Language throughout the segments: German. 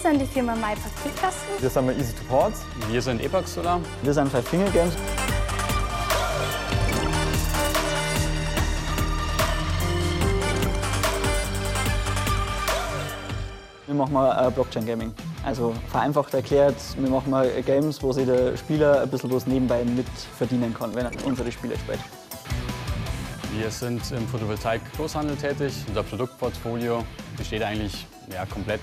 Wir sind die Firma My Paketkasten. Wir sind Easy to Ports. Wir sind Epax Solar. Wir sind Five Finger Games. Wir machen mal äh, Blockchain Gaming. Also vereinfacht erklärt, wir machen mal Games, wo sich der Spieler ein bisschen was nebenbei mit verdienen kann, wenn er unsere Spiele spielt. Wir sind im Photovoltaik-Großhandel tätig. Unser Produktportfolio besteht eigentlich ja, komplett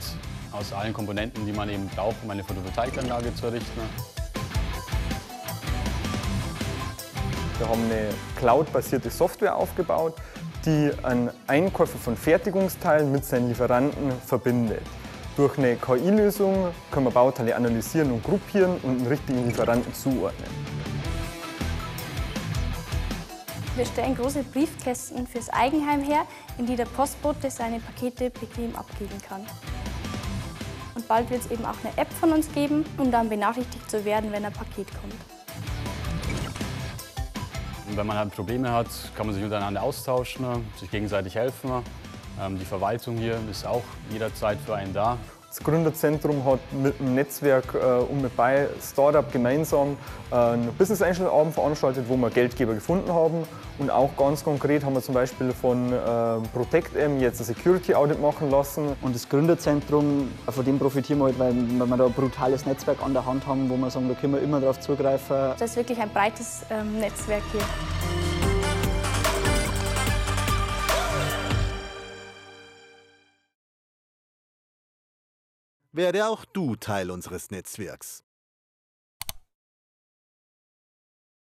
aus allen Komponenten, die man eben braucht, um eine Photovoltaikanlage zu errichten. Wir haben eine cloud-basierte Software aufgebaut, die einen Einkäufer von Fertigungsteilen mit seinen Lieferanten verbindet. Durch eine KI-Lösung können wir Bauteile analysieren und gruppieren und einen richtigen Lieferanten zuordnen. Wir stellen große Briefkästen fürs Eigenheim her, in die der Postbote seine Pakete bequem abgeben kann. Bald wird es eben auch eine App von uns geben, um dann benachrichtigt zu werden, wenn ein Paket kommt. Wenn man halt Probleme hat, kann man sich untereinander austauschen, sich gegenseitig helfen. Ähm, Die Verwaltung hier ist auch jederzeit für einen da. Das Gründerzentrum hat mit dem Netzwerk äh, und mit bei Startup gemeinsam äh, einen Business Angel Abend veranstaltet, wo wir Geldgeber gefunden haben. Und auch ganz konkret haben wir zum Beispiel von äh, ProtectM jetzt ein Security Audit machen lassen. Und das Gründerzentrum, von dem profitieren wir halt, weil weil wir da ein brutales Netzwerk an der Hand haben, wo wir sagen, da können wir immer darauf zugreifen. Das ist wirklich ein breites ähm, Netzwerk hier. Werde auch du Teil unseres Netzwerks.